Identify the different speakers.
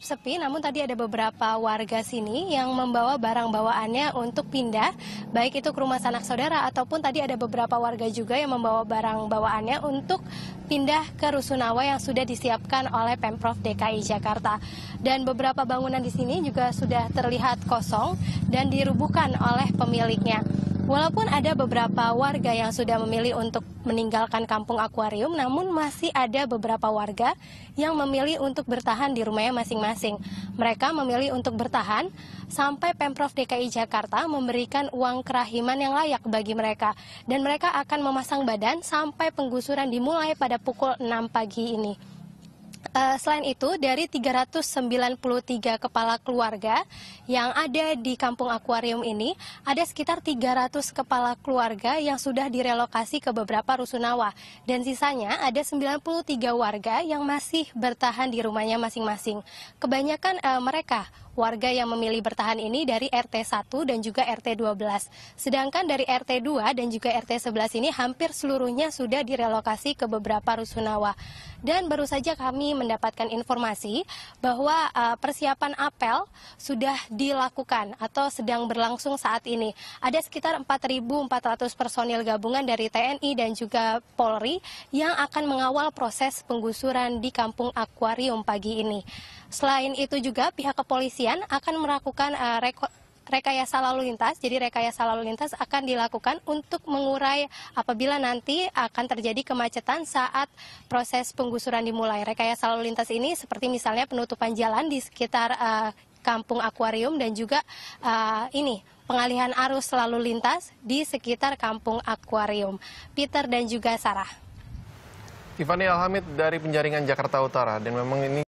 Speaker 1: sepi, namun tadi ada beberapa warga sini yang membawa barang bawaannya untuk pindah, baik itu ke rumah sanak saudara ataupun tadi ada beberapa warga juga yang membawa barang bawaannya untuk pindah ke rusunawa yang sudah disiapkan oleh Pemprov DKI Jakarta. Dan beberapa bangunan di sini juga sudah terlihat kosong dan dirubuhkan oleh pemiliknya. Walaupun ada beberapa warga yang sudah memilih untuk meninggalkan kampung akuarium, namun masih ada beberapa warga yang memilih untuk bertahan di rumahnya masing-masing. Mereka memilih untuk bertahan sampai Pemprov DKI Jakarta memberikan uang kerahiman yang layak bagi mereka. Dan mereka akan memasang badan sampai penggusuran dimulai pada pukul 6 pagi ini. Uh, selain itu, dari 393 kepala keluarga yang ada di kampung akuarium ini, ada sekitar 300 kepala keluarga yang sudah direlokasi ke beberapa rusunawa. Dan sisanya ada 93 warga yang masih bertahan di rumahnya masing-masing. Kebanyakan uh, mereka warga yang memilih bertahan ini dari RT 1 dan juga RT 12. Sedangkan dari RT 2 dan juga RT 11 ini hampir seluruhnya sudah direlokasi ke beberapa rusunawa. Dan baru saja kami mendapatkan informasi bahwa uh, persiapan apel sudah dilakukan atau sedang berlangsung saat ini. Ada sekitar 4.400 personil gabungan dari TNI dan juga Polri yang akan mengawal proses penggusuran di Kampung Akuarium pagi ini. Selain itu juga pihak kepolisian akan melakukan uh, rekayasa lalu lintas. Jadi rekayasa lalu lintas akan dilakukan untuk mengurai apabila nanti akan terjadi kemacetan saat proses penggusuran dimulai. Rekayasa lalu lintas ini seperti misalnya penutupan jalan di sekitar uh, kampung akuarium dan juga uh, ini pengalihan arus lalu lintas di sekitar kampung akuarium. Peter dan juga Sarah.
Speaker 2: Tiffany Alhamid dari Penjaringan Jakarta Utara dan memang ini